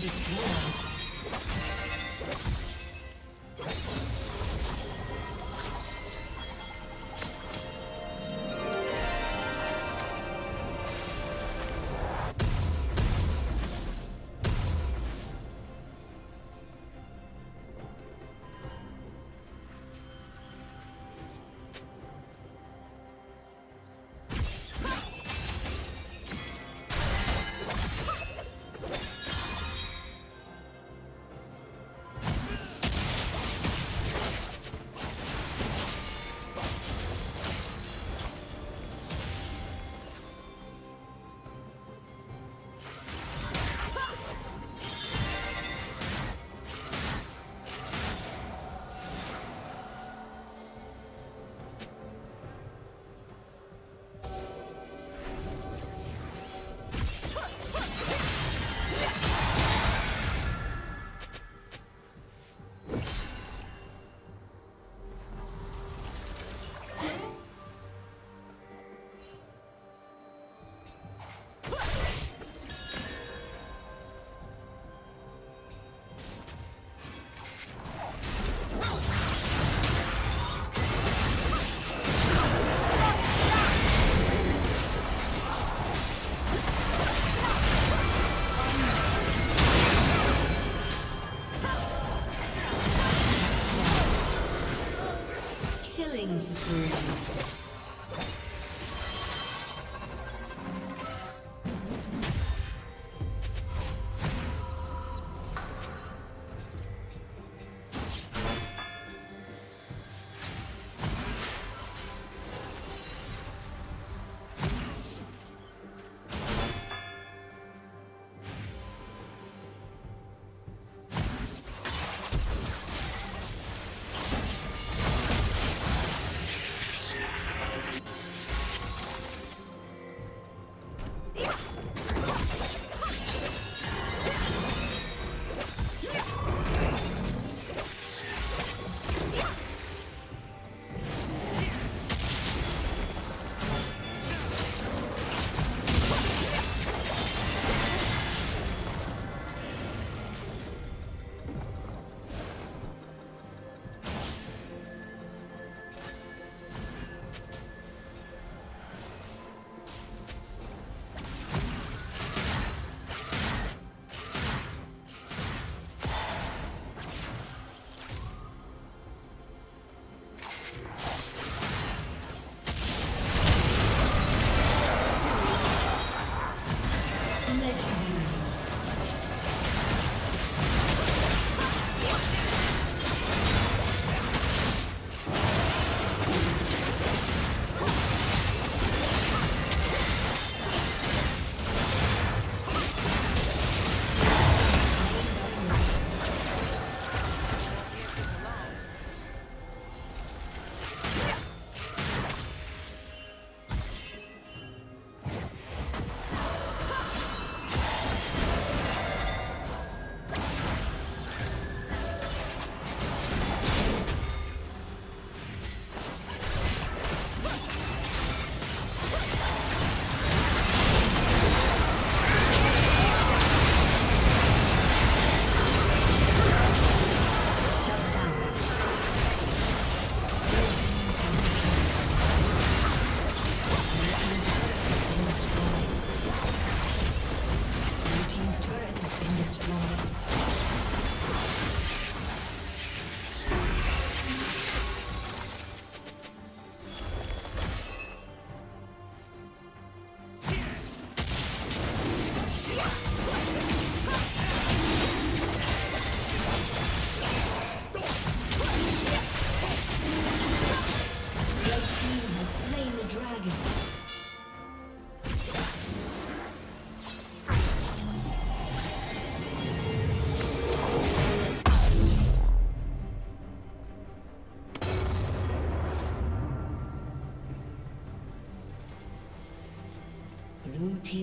been destroyed.